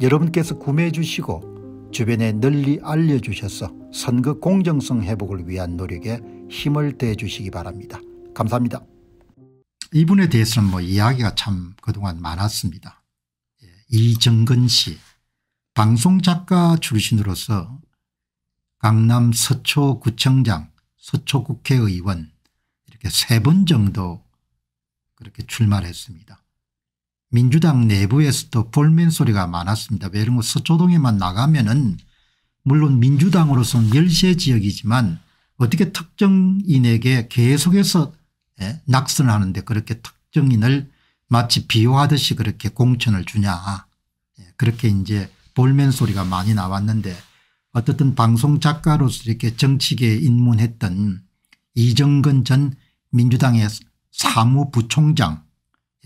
여러분께서 구매해 주시고 주변에 널리 알려주셔서 선거 공정성 회복을 위한 노력에 힘을 대해 주시기 바랍니다. 감사합니다. 이분에 대해서는 뭐 이야기가 참 그동안 많았습니다. 예, 이정근 씨 방송작가 출신으로서 강남 서초구청장 서초국회의원 이렇게 세 번 정도 그렇게 출마를 했습니다. 민주당 내부에서도 볼멘 소리가 많았습니다. 왜 이런 거 서초동에만 나가면 은 물론 민주당으로서는 열세 지역이지만 어떻게 특정인에게 계속해서 예, 낙선을 하는데 그렇게 특정인을 마치 비호하듯이 그렇게 공천을 주냐 예, 그렇게 이제 볼멘 소리가 많이 나왔는데 어떻든 방송 작가로서 이렇게 정치계에 입문했던 이정근 전 민주당의 사무부총장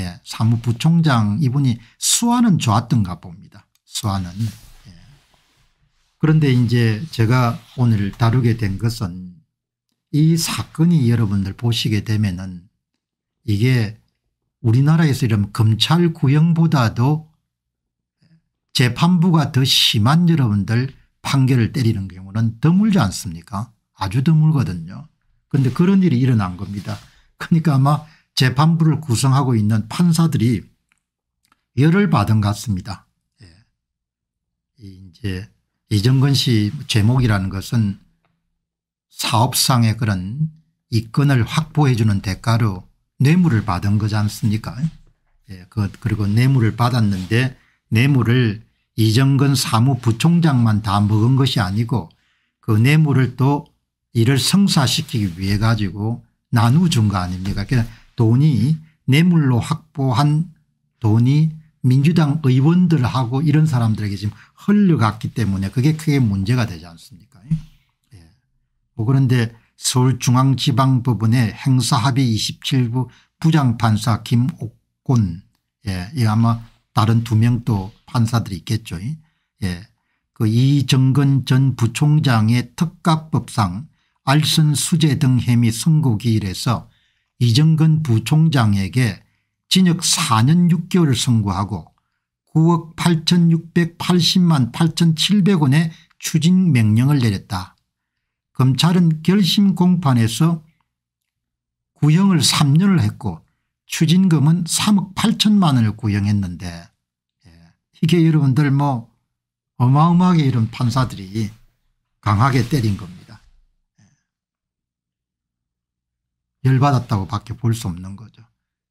예, 사무부총장 이분이 수완은 좋았던가 봅니다. 수완은. 예. 그런데 이제 제가 오늘 다루게 된 것은 이 사건이 여러분들 보시게 되면은 이게 우리나라에서 이런 검찰 구형보다도 재판부가 더 심한 여러분들 판결을 때리는 경우는 드물지 않습니까 아주 드물거든요. 그런데 그런 일이 일어난 겁니다. 그러니까 아마 재판부를 구성하고 있는 판사들이 열을 받은 것 같습니다. 예. 이제 이정근 씨 제목이라는 것은 사업상의 그런 이권을 확보해 주는 대가로 뇌물을 받은 거지 않습니까 예. 그, 그리고 뇌물을 받았는데 뇌물을 이정근 사무부총장만 다 먹은 것이 아니고 그 뇌물을 또 이를 성사시키기 위해 가지고 나누준 거 아닙니까 그러니까 돈이 뇌물로 확보한 돈이 민주당 의원들하고 이런 사람들에게 지금 흘러갔기 때문에 그게 크게 문제가 되지 않습니까 예. 뭐 그런데 서울중앙지방법원의 행사합의 27부 부장판사 김옥곤 예. 이 아마 다른 두 명 또 판사들이 있겠죠. 예. 그 이정근 전 부총장의 특가법상 알선 수재 등 혐의 선고 기일에서 이정근 부총장에게 징역 4년 6개월을 선고하고 9억 8680만 8700원의 추진 명령을 내렸다. 검찰은 결심 공판에서 구형을 3년을 했고 추진금은 3억 8천만 원을 구형했는데 예, 이게 여러분들 뭐 어마어마하게 이런 판사들이 강하게 때린 겁니다. 예. 열받았다고 밖에 볼 수 없는 거죠.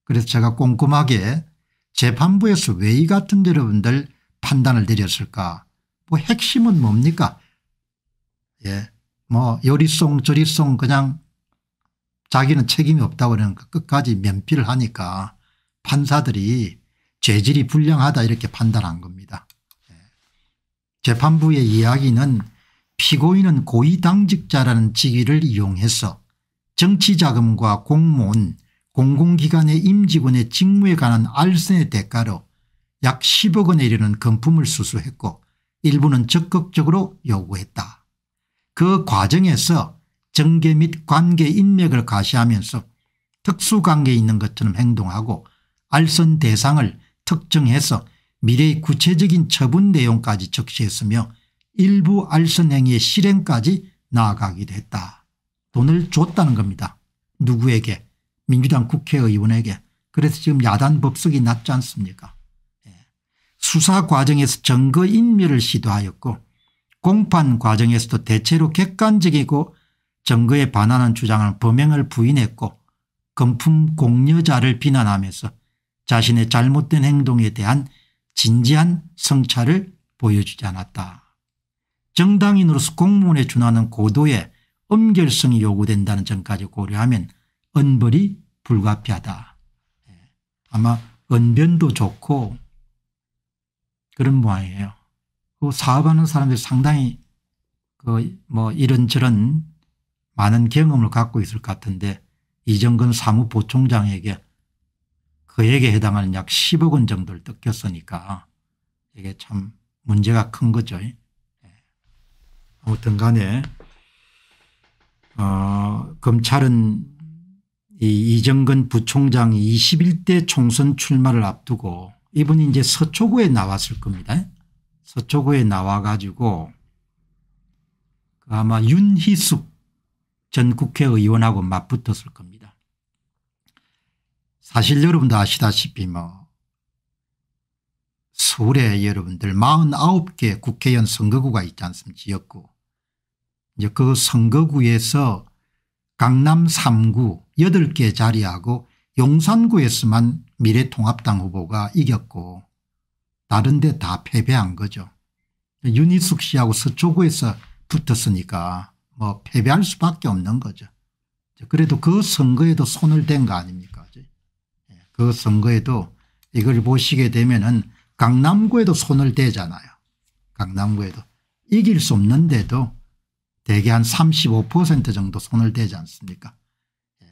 그래서 제가 꼼꼼하게 재판부에서 왜 이 같은 여러분들 판단을 내렸을까 뭐 핵심은 뭡니까 예. 뭐 요리송 저리송 그냥 자기는 책임이 없다고 그러니까 끝까지 면피를 하니까 판사들이 죄질이 불량하다 이렇게 판단한 겁니다. 예. 재판부의 이야기는 피고인은 고위당직자라는 직위를 이용해서 정치자금과 공무원 공공기관의 임직원의 직무에 관한 알선의 대가로 약 10억 원에 이르는 금품을 수수했고 일부는 적극적으로 요구했다. 그 과정에서 정계 및 관계 인맥을 가시하면서 특수관계에 있는 것처럼 행동하고 알선 대상을 특정해서 미래의 구체적인 처분 내용까지 적시했으며 일부 알선 행위의 실행까지 나아가기도 했다. 돈을 줬다는 겁니다. 누구에게 민주당 국회의원에게 그래서 지금 야단 법석이 났지 않습니까 예. 수사 과정에서 증거인멸을 시도하였고 공판 과정에서도 대체로 객관적이고 증거에 반하는 주장을 범행을 부인했고 금품 공여자를 비난하면서 자신의 잘못된 행동에 대한 진지한 성찰을 보여주지 않았다. 정당인으로서 공무원에 준하는 고도의 엄결성이 요구된다는 점까지 고려하면 언벌이 불가피하다. 예. 아마 언변도 좋고 그런 모양이에요. 그 사업하는 사람들이 상당히 그 뭐 이런저런 많은 경험을 갖고 있을 것 같은데 이정근 사무부총장에게 그에게 해당하는 약 10억 원 정도를 뜯겼으니까 이게 참 문제가 큰 거죠. 예. 아무튼 간에 어, 검찰은 이 이정근 부총장이 21대 총선 출마를 앞두고 이분이 이제 서초구에 나왔을 겁니다. 서초구에 나와 가지고 그 아마 윤희숙 전 국회의원하고 맞붙었을 겁니다. 사실 여러분도 아시다시피 뭐 서울에 여러분들 49개 국회의원 선거구가 있지 않습니까 지역구. 이제 그 선거구에서 강남 3구 8개 자리하고 용산구에서만 미래통합당 후보가 이겼고 다른 데 다 패배한 거죠. 윤희숙 씨하고 서초구에서 붙었으니까 뭐 패배할 수밖에 없는 거죠. 그래도 그 선거에도 손을 댄 거 아닙니까 예, 그 선거에도 이걸 보시게 되면 은 강남구에도 손을 대잖아요. 강남구에도 이길 수 없는데도 대개 한 35% 정도 손을 대지 않습니까 예.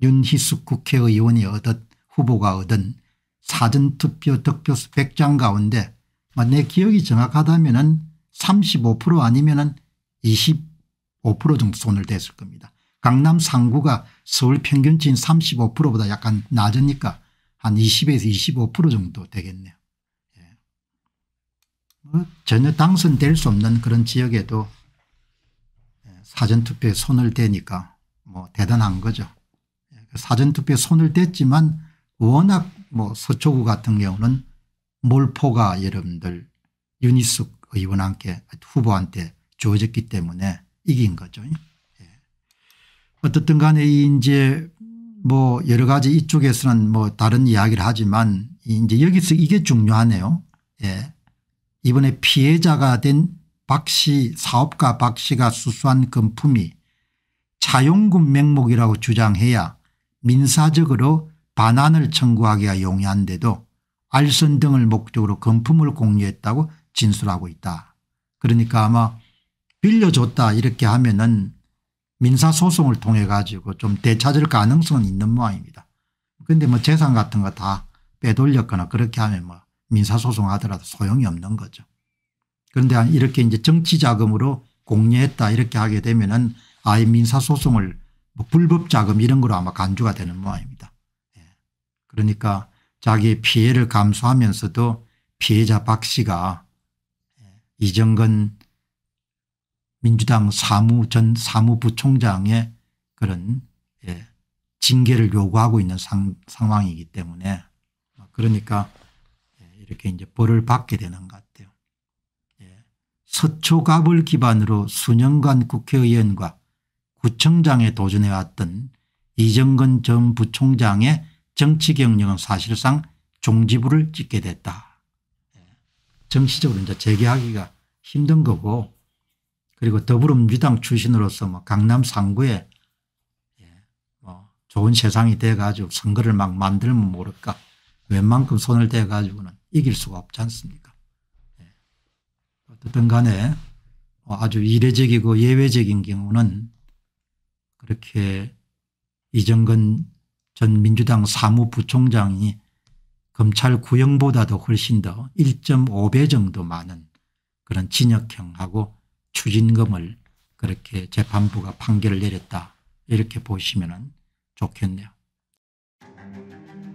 윤희숙 국회의원이 얻은 후보가 얻은 사전투표 득표수 100장 가운데 뭐내 기억이 정확하다면 은 35% 아니면 은25% 정도 손을 댔을 겁니다. 강남 상구가 서울 평균치인 35%보다 약간 낮으니까 한 20에서 25% 정도 되겠네요. 예. 뭐 전혀 당선될 수 없는 그런 지역에도 예, 사전투표에 손을 대니까 뭐 대단한 거죠. 예, 그 사전투표에 손을 댔지만 워낙 뭐 서초구 같은 경우는 몰포가 여러분들 윤희숙 의원한테 후보한테 주어졌기 때문에 이긴 거죠. 예. 어떻든 간에 이제 뭐 여러 가지 이쪽에서는 뭐 다른 이야기를 하지만 이제 여기서 이게 중요하네요. 예. 이번에 피해자가 된 박씨 사업가 박 씨가 수수한 금품이 차용금 명목이라고 주장해야 민사적으로 반환을 청구하기가 용이한데도 알선 등을 목적으로 금품을 공유했다고 진술하고 있다. 그러니까 아마 빌려줬다 이렇게 하면은 민사소송을 통해 가지고 좀 되찾을 가능성은 있는 모양입니다. 그런데 뭐 재산 같은 거 다 빼돌렸거나 그렇게 하면 뭐 민사소송 하더라도 소용이 없는 거죠. 그런데 이렇게 이제 정치 자금으로 공유했다 이렇게 하게 되면은 아예 민사소송을 뭐 불법 자금 이런 거로 아마 간주가 되는 모양입니다. 그러니까 자기의 피해를 감수하면서도 피해자 박 씨가 이정근 민주당 사무 전 사무부총장의 그런 예, 징계를 요구하고 있는 상, 상황이기 때문에 그러니까 예, 이렇게 이제 벌을 받게 되는 것 같아요. 예. 서초갑을 기반으로 수년간 국회의원과 구청장에 도전해왔던 이정근 전 부총장의 정치 경력은 사실상 종지부를 찍게 됐다. 예. 정치적으로 이제 재개하기가 힘든 거고 그리고 더불어민주당 출신으로서 뭐 강남 상구에 예, 뭐 좋은 세상이 돼 가지고 선거를 막 만들면 모를까 웬만큼 손을 대 가지고는 이길 수가 없지 않습니까 예. 어떻든 간에 뭐 아주 이례적이고 예외적인 경우는 그렇게 이정근 전 민주당 사무부총장이 검찰 구형보다도 훨씬 더 1.5배 정도 많은 그런 진역형하고 추징금을 그렇게 재판부가 판결을 내렸다 이렇게 보시면 좋겠네요.